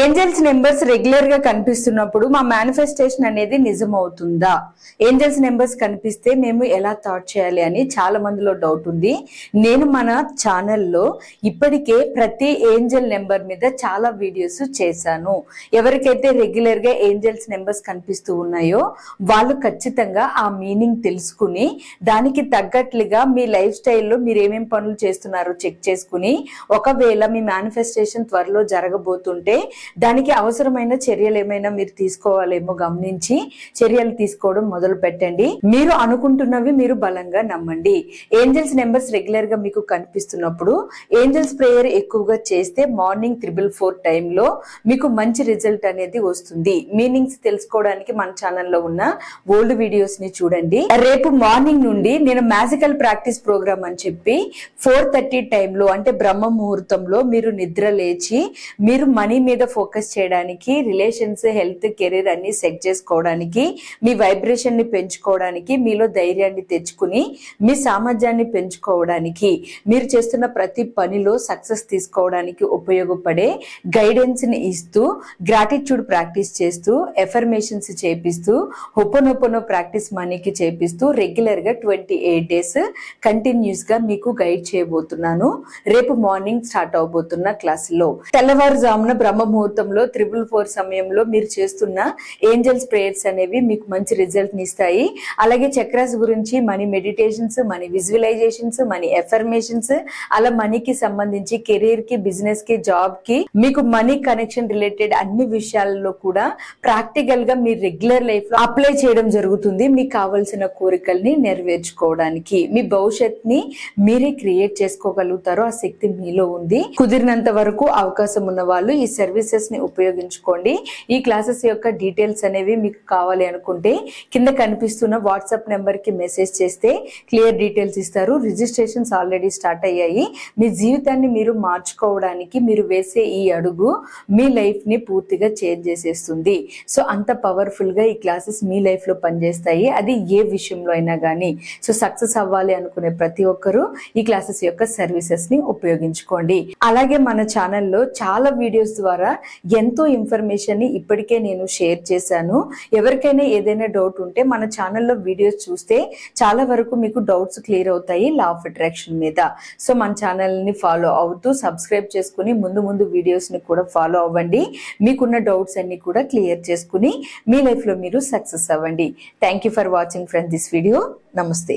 Angels numbers రెగ్యులర్గా కనిపిస్తున్నప్పుడు మా manifestation అనేది నిజం అవుతుందా ఏంజల్స్ నెంబర్స్ కనిపిస్తే మేము ఎలా థాట్ చేయాలి అని చాలా మందిలో డౌట్ ఉంది. నేను మన ఛానల్లో ఇప్పటికే ప్రతి ఏంజల్ నెంబర్ మీద చాలా వీడియోస్ చేశాను. ఎవరికైతే రెగ్యులర్గా ఏంజల్స్ నెంబర్స్ కనిపిస్తూ ఉన్నాయో వాళ్ళు ఖచ్చితంగా ఆ మీనింగ్ తెలుసుకుని దానికి తగ్గట్లుగా మీ లైఫ్ స్టైల్లో మీరు ఏమేమి పనులు చేస్తున్నారో చెక్ చేసుకుని ఒకవేళ మీ మేనిఫెస్టేషన్ త్వరలో జరగబోతుంటే దానికి అవసరమైన చర్యలు ఏమైనా మీరు తీసుకోవాలేమో గమనించి చర్యలు తీసుకోవడం మొదలు పెట్టండి. మీరు అనుకుంటున్నవి మీరు బలంగా నమ్మండి. ఏంజల్స్ నెంబర్స్ రెగ్యులర్గా మీకు కనిపిస్తున్నప్పుడు ఏంజల్స్ ప్రేయర్ ఎక్కువగా చేస్తే మార్నింగ్ త్రిబుల్ ఫోర్ టైంలో మీకు మంచి రిజల్ట్ అనేది వస్తుంది. మీనింగ్స్ తెలుసుకోవడానికి మన ఛానల్లో ఉన్న ఓల్డ్ వీడియోస్ని చూడండి. రేపు మార్నింగ్ నుండి నేను మ్యాజికల్ ప్రాక్టీస్ ప్రోగ్రామ్ అని చెప్పి ఫోర్ థర్టీ టైంలో అంటే బ్రహ్మ ముహూర్తంలో మీరు నిద్ర లేచి మీరు మనీ మీద ఫోకస్ చేయడానికి రిలేషన్స్ హెల్త్ కెరీర్ అన్ని సెట్ చేసుకోవడానికి మీ వైబ్రేషన్ని పెంచుకోవడానికి మీలో ధైర్యాన్ని తెచ్చుకుని మీ సామర్థ్యాన్ని పెంచుకోవడానికి మీరు చేస్తున్న ప్రతి పనిలో సక్సెస్ తీసుకోవడానికి ఉపయోగపడే గైడెన్స్ని ఇస్తూ గ్రాటిట్యూడ్ ప్రాక్టీస్ చేస్తూ ఎఫర్మేషన్స్ చేపిస్తూ హొప్పనొప్పనో ప్రాక్టీస్ మనీకి చేపిస్తూ రెగ్యులర్గా ట్వంటీ ఎయిట్ డేస్ కంటిన్యూస్గా మీకు గైడ్ చేయబోతున్నాను. రేపు మార్నింగ్ స్టార్ట్ అవబోతున్న క్లాస్లో తెల్లవారుజామున బ్రహ్మ ముహూర్తంలో త్రిబుల్ ఫోర్ సమయంలో మీరు చేస్తున్న ఏంజల్స్ ప్రేయర్స్ అనేవి మీకు మంచి రిజల్ట్ని ఇస్తాయి. అలాగే చక్రాస్ గురించి money meditations money visualizations money affirmations అలా మనీకి సంబంధించి కెరీర్కి బిజినెస్కి జాబ్కి మీకు మనీ కనెక్షన్ రిలేటెడ్ అన్ని విషయాలలో కూడా ప్రాక్టికల్గా మీ రెగ్యులర్ లైఫ్లో అప్లై చేయడం జరుగుతుంది. మీకు కావాల్సిన కోరికల్ని నెరవేర్చుకోవడానికి. మీ భవిష్యత్ని మీరే క్రియేట్ చేసుకోగలుగుతారో ఆ శక్తి మీలో ఉంది. కుదిరినంత వరకు అవకాశం ఉన్న వాళ్ళు ఈ సర్వీస్ ని ఉపయోగించుకోండి. ఈ క్లాసెస్ యొక్క డీటెయిల్స్ అనేవి మీకు కావాలి అనుకుంటే కింద కనిపిస్తున్న వాట్సాప్ నెంబర్కి మెసేజ్ చేస్తే క్లియర్ డీటెయిల్స్ ఇస్తారు. రిజిస్ట్రేషన్స్ ఆల్రెడీ స్టార్ట్ అయ్యాయి. మీ జీవితాన్ని మీరు మార్చుకోవడానికి మీరు వేసే ఈ అడుగు మీ లైఫ్ని పూర్తిగా చేంజ్ చేసేస్తుంది. సో అంత పవర్ఫుల్గా ఈ క్లాసెస్ మీ లైఫ్లో పనిచేస్తాయి. అది ఏ విషయంలో అయినా కానీ సో సక్సెస్ అవ్వాలి అనుకునే ప్రతి ఒక్కరూ ఈ క్లాసెస్ యొక్క సర్వీసెస్ని ఉపయోగించుకోండి. అలాగే మన ఛానల్లో చాలా వీడియోస్ ద్వారా ఎంతో ఇన్ఫర్మేషన్ని ఇప్పటికే నేను షేర్ చేశాను. ఎవరికైనా ఏదైనా డౌట్ ఉంటే మన ఛానల్లో వీడియోస్ చూస్తే చాలా వరకు మీకు డౌట్స్ క్లియర్ అవుతాయి లా ఆఫ్ అట్రాక్షన్ మీద. సో మన ఛానల్ని ఫాలో అవుతూ సబ్స్క్రైబ్ చేసుకుని ముందు ముందు వీడియోస్ని కూడా ఫాలో అవ్వండి. మీకున్న డౌట్స్ అన్ని కూడా క్లియర్ చేసుకుని మీ లైఫ్లో మీరు సక్సెస్ అవ్వండి. Thank you for watching friend this video నమస్తే